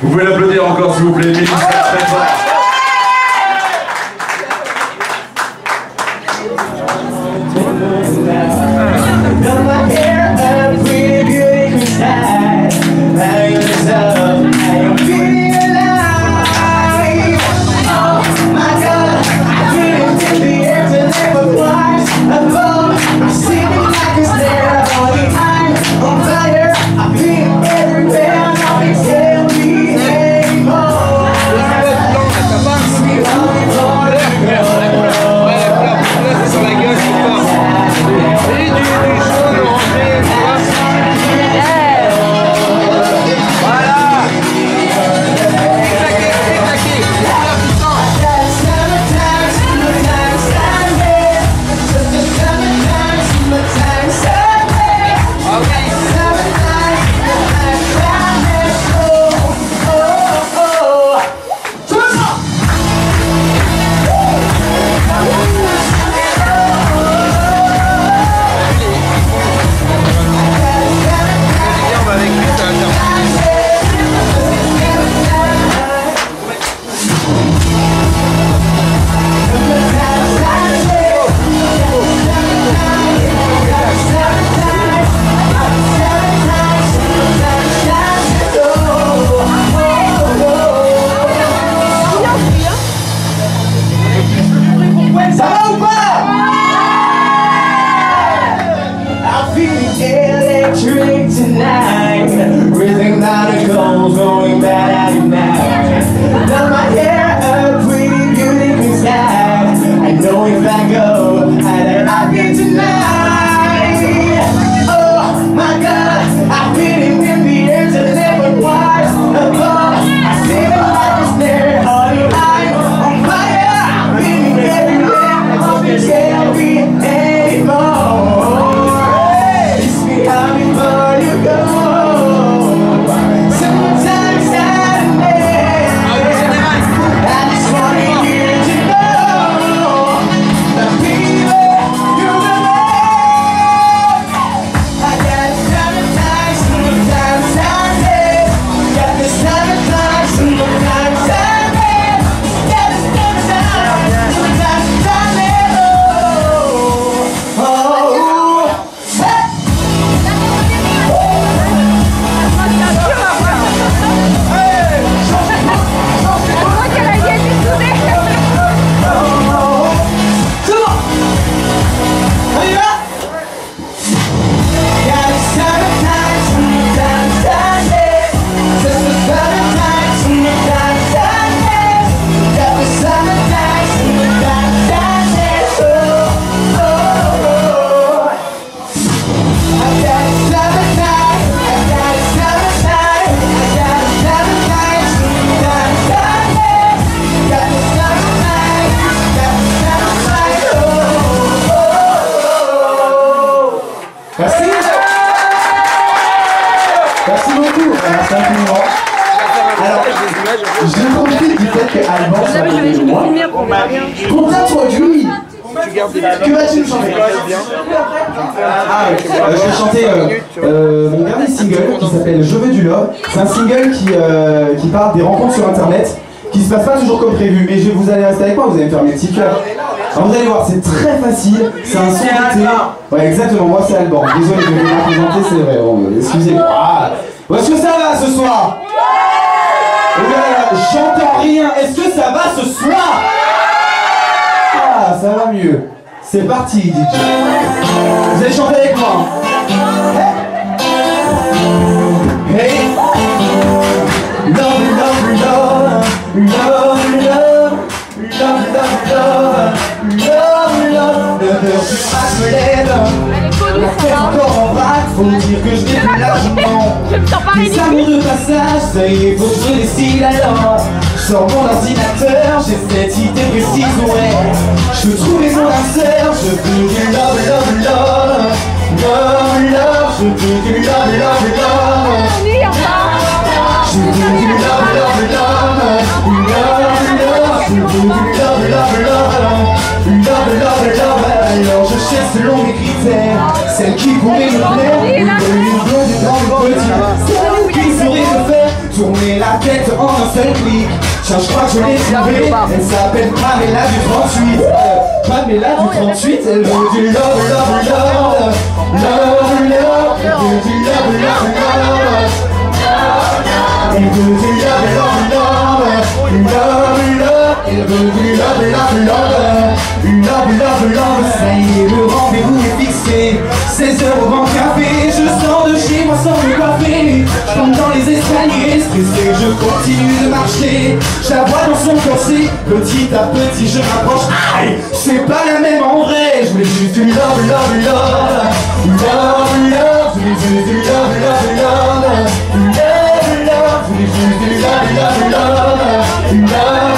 Vous pouvez l'applaudir encore s'il vous plaît, Moi. Combien de Que vas-tu nous chanter Ah, euh, je vais chanter euh, euh, mon dernier single qui s'appelle Je veux du love. C'est un single qui, euh, qui parle des rencontres sur internet qui se passent pas toujours comme prévu. Mais je, vous allez rester avec moi, vous allez me faire mes petits cœurs. Alors, vous allez voir, c'est très facile. C'est un son d'été. Ouais, exactement. Moi, c'est Alban. Désolé de vous la présenter, c'est vrai. Bon, Excusez-moi. Ah. Est-ce que ça va ce soir? Eh j'entends rien. Est-ce que ça va ce soir Ah, ça va mieux. C'est parti, DJ. Vous allez chanter avec. La tête encore en vrac, faut dire que je n'ai plus largement. Des amours de passage, ça y est, faut que je décide alors. Je sors mon ordinateur, j'ai cette idée précise, ouais. Je veux trouver mon je veux du love, love, love. Love, love, je veux du love, love, love. Je veux du love, love, love. Love, love, je veux du love, love, love. Love, love, love. Alors je cherche selon mes critères. Celle qui pourrait me plaire. Une Celle qui saurait me faire tourner la tête en un seul clic. Tiens je crois que je l'ai trouvée Elle s'appelle Pamela du 38 euh, Pamela du 38 Elle veut du love, love, love. Love, love Elle veut du love, love, love Elle veut du love, love, love. Love, love Elle veut du love, love, love Love, rendez-vous fixé 16 heures au grand café Je sors de chez moi sans me coiffer Je tombe dans les escaliers stressé Je continue de marcher Je dans son corset Petit à petit je m'approche Aïe C'est pas la même en vrai Je voulais juste du love, love, love Love, love Je voulais juste du love, love, love Love, love Je voulais juste du love, love Love, love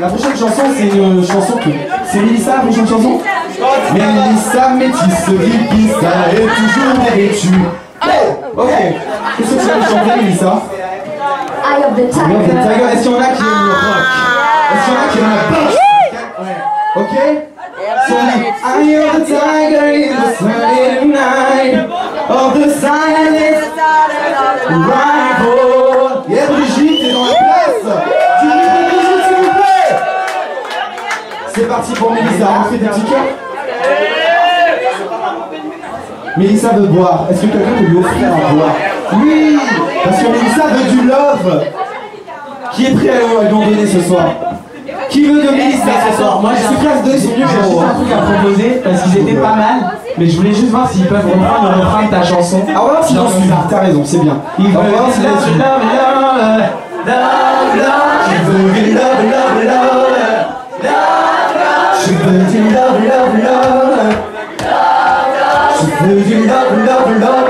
la prochaine chanson, c'est une chanson que... C'est Mélissa, la prochaine chanson? Mélissa métisse, Vipissa est toujours vêtue. Hey Ok. Qu'est-ce que tu vas nous chanter, Mélissa Eye of the Tiger. Tiger, Est-ce qu'il y en a qui aiment le rock? Est-ce qu'il y en a qui aiment la basse Ouais. Ok. So, Eye of the tiger in the Sunday night. Of the silence Rival. Yeah, Brigitte, t'es dans la place. Tu dis Brigitte, s'il vous plaît? C'est parti pour Mélissa, on fait des petits cœurs Mélissa veut boire. Est-ce que quelqu'un peut lui offrir à boire Oui Parce que Mélissa veut du love Qui est prêt à lui en donner ce soir Qui veut de Mélissa ce soir Moi, je suis classe 2, son J'ai juste numéro. un truc à proposer parce qu'ils étaient pas mal, mais je voulais juste voir s'ils peuvent reprendre le refrain de ta chanson. Ah, on va voir s'il en suit. T'as raison, c'est bien. Ils veulent love, love, love, love. Je veux du love, love, love Je veux du love, love, love Je veux du love, love, love Love,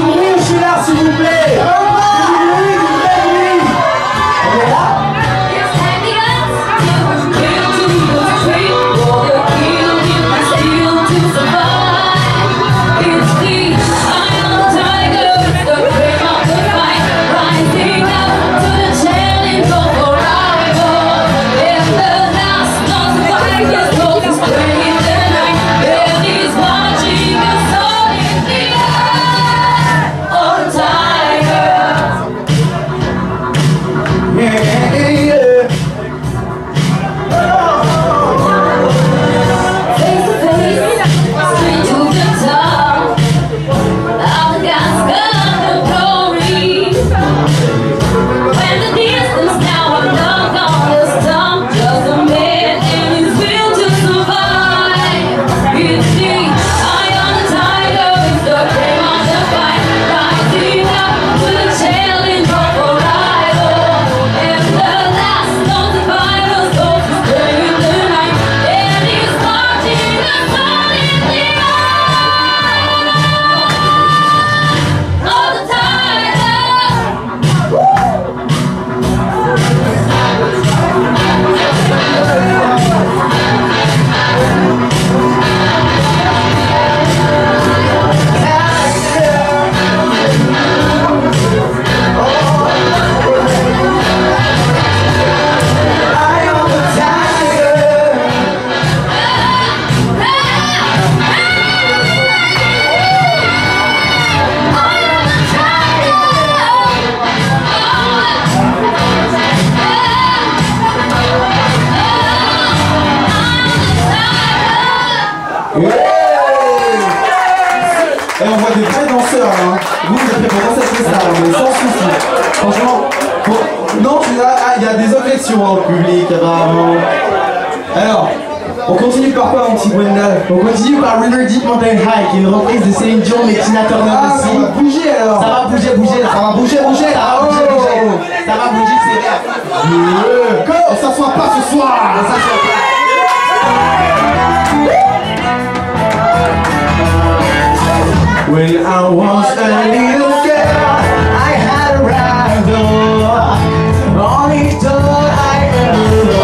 Comment je veux du bruit au chenard s'il vous plaît a des objections dans le public apparemment. Alors, on continue par quoi, mon petit Gwendal On continue par River Deep Mountain High, qui est une reprise de Céline Dion mais Tina Turner Ah, aussi. ça va bouger alors Ça va bouger, bouger. Ça va bouger, bouger Ça va bouger, bouger. Ça va bouger, c'est bien. Pas ce soir Ça, c'est When I was a little girl, I had a rival. Only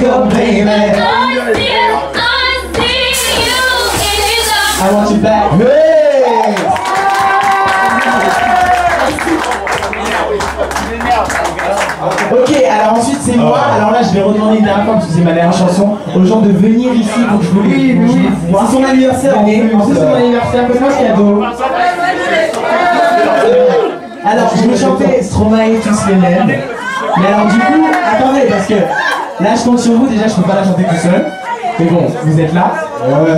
Go. Let's go, baby. I still, I see you in his arms. I want you back. Hey! Ok, alors ensuite c'est moi. Alors là, je vais redemander une dernière fois, parce que c'est ma dernière chanson, aux gens de venir ici pour que je vous Oui, oui. C'est son anniversaire en plus. C'est mon anniversaire, faites-moi ce cadeau. Alors, je vais chanter Stromae tous les mêmes. Mais alors, du coup, attendez, parce que là, je compte sur vous. Déjà, je peux pas la chanter tout seul. Mais bon, vous êtes là.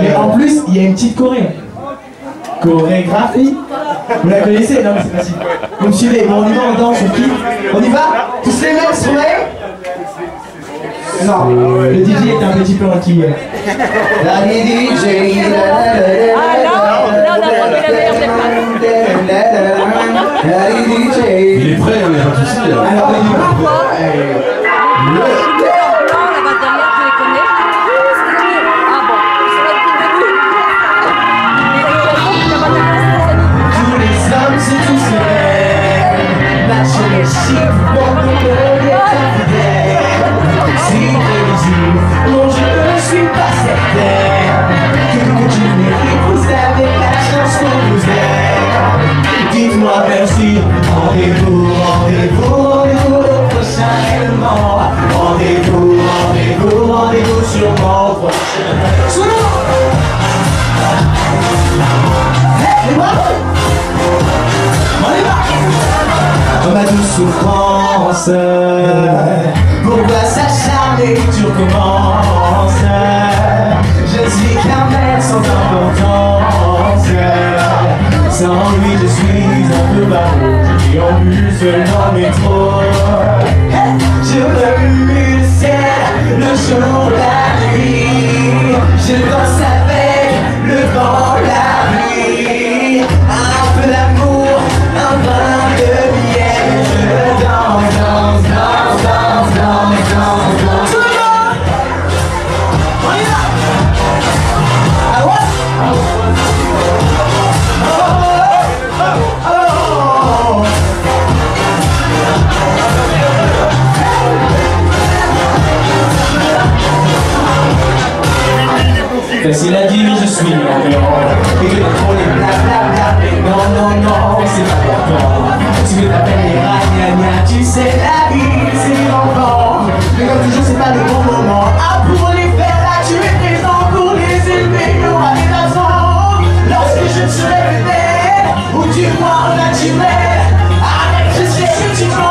Mais en plus, il y a une petite choré. Chorégraphie. Vous la connaissez Non, mais c'est facile. Vous me suivez. Bon, on y va, on danse, on kiffe. On y va Tous les mêmes, Stromae Non, le DJ est un petit peu anti. La DJ. Ah non, là on a trouvé la meilleure des La DJ. Il est prêt, il n'y a pas de souci. là. Alors, on y va. Si prévisible, non, je ne suis pas que la chance. Dites-moi merci, rendez-vous, rendez-vous, rendez-vous au prochain événement. Rendez-vous, rendez-vous, rendez-vous sûrement au prochain. Sûrement. Hey, bravo on va Ma douce souffrance Pourquoi s'acharner tu recommences Je suis qu'un mec sans importance. Sans lui je suis un peu barreau Je déambule seul dans le métro. Je remue le ciel, le jour, la nuit. Je danse avec le vent, la pluie Facile à dire, je suis l'environ Et que trop les blablabla Mais non, non, non, c'est pas important. Tu veux t'appeler les ragnagnas Tu sais, la vie, c'est l'enfant Mais comme toujours, c'est pas le bon moment. Ah, pour les faire, là, tu es présent. Pour les élever, il y aura des Lorsque je serai bébé Ou du moins naturel Arrête, je sais que tu mens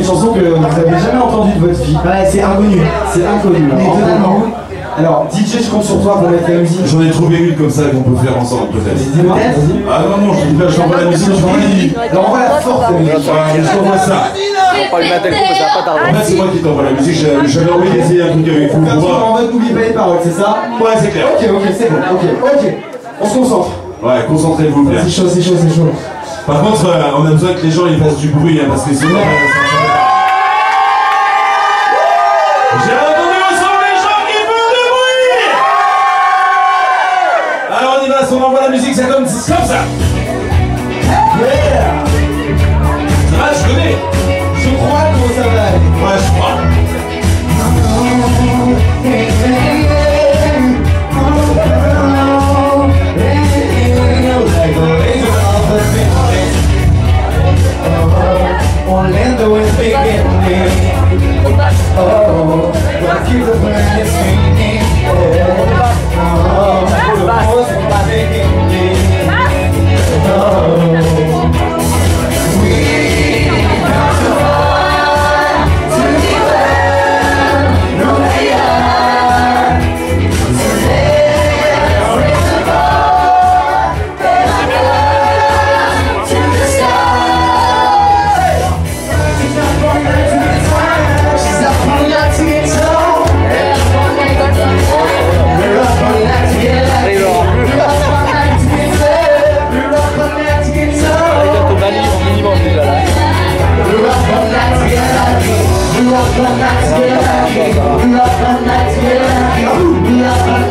une chanson que vous avez jamais entendue de votre vie. Ouais, c'est inconnu. C'est inconnu. Mais Alors, totalement. Alors, DJ, je compte sur toi pour mettre la musique. J'en ai trouvé une comme ça qu'on peut faire ensemble peut-être. Dis-moi. Ah non, non, je dis pas, je t'envoie la musique, je t'envoie la musique. Alors, on va la force de la musique. Je t'envoie ça. On va lui mettre un coup, mais ça va pas tarder. En fait, c'est moi qui t'envoie la musique, j'avais envie d'essayer un truc avec vous. En mode n'oublie pas les paroles, c'est ça Ouais, c'est clair. Ok, ok, c'est bon, ok, ok. On se concentre. Ouais, concentrez-vous bien. C'est chaud, c'est chaud, c'est chaud. Par contre, euh, on a besoin que les gens ils fassent du bruit, hein, parce que sinon. euh, ça- musique, ça nights, yeah. Love my nights, yeah. Love my nights, yeah.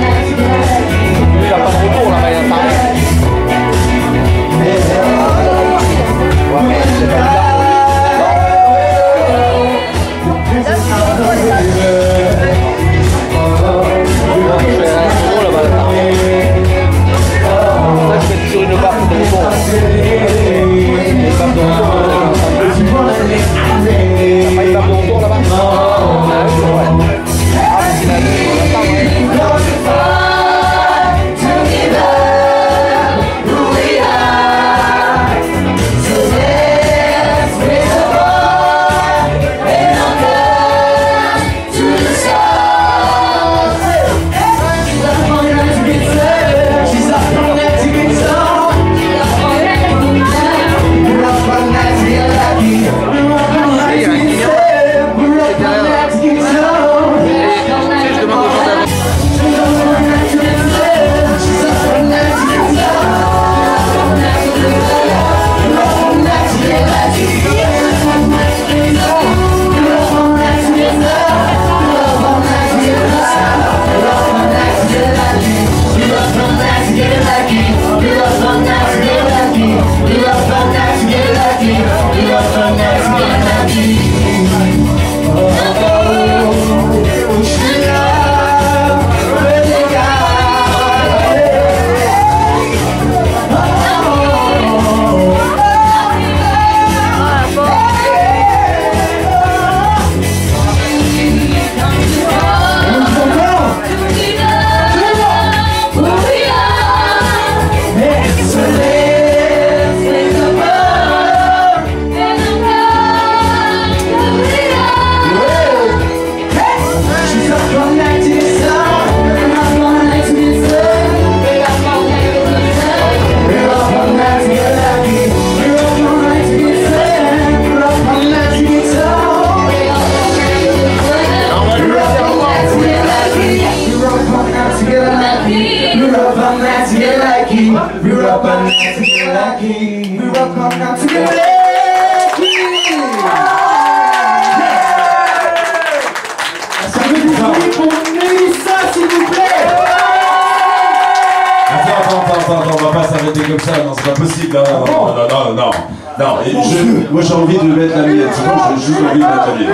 Non, non, et je- moi j'ai envie de mettre la mienne, sinon j'ai juste envie de mettre la mienne.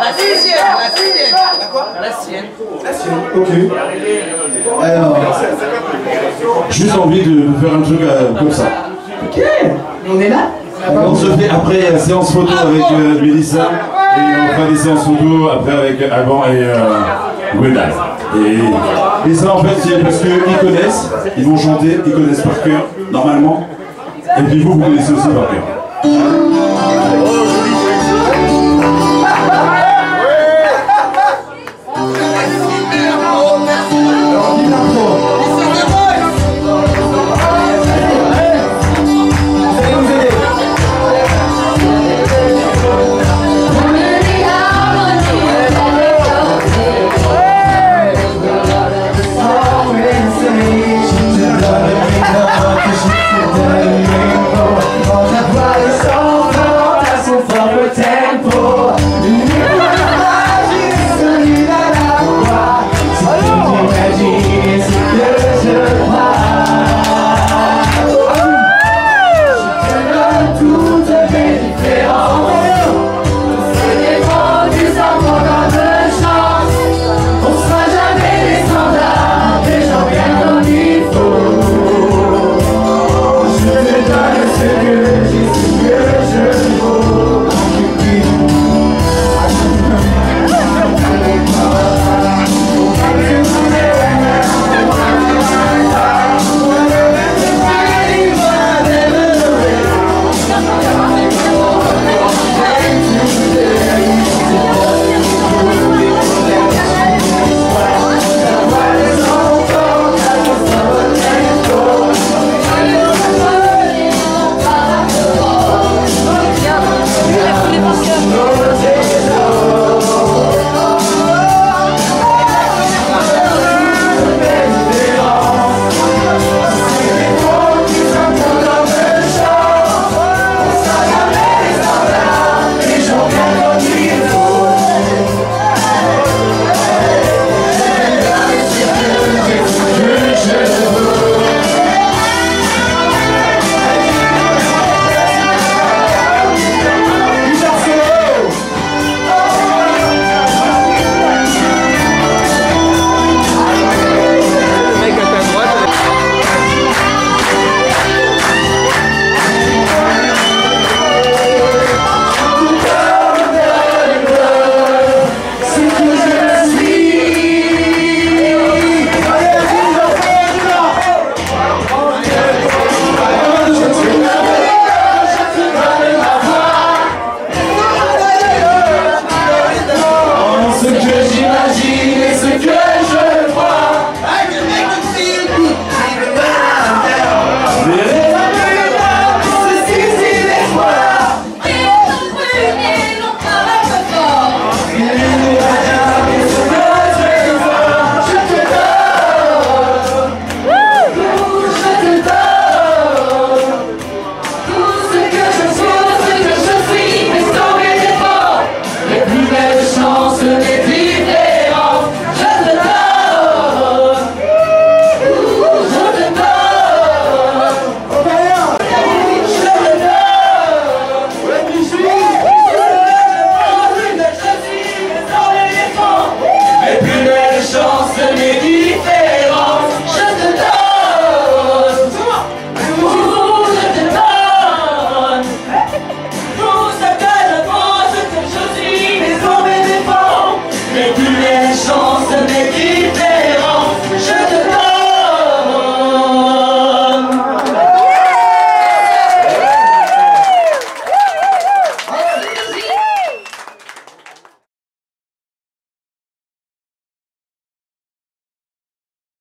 La sixième, la sixième. La sienne. Ok. Alors, Juste envie de, faire un truc euh, comme ça. ok. On est là On se fait après euh, séance photo avec euh, Mélissa, et on fera des séances photo après avec Alban et euh, Gwendal. Et, ça en fait c'est parce qu'ils connaissent, ils vont chanter, ils connaissent par cœur, normalement. Et puis vous, vous connaissez aussi par cœur.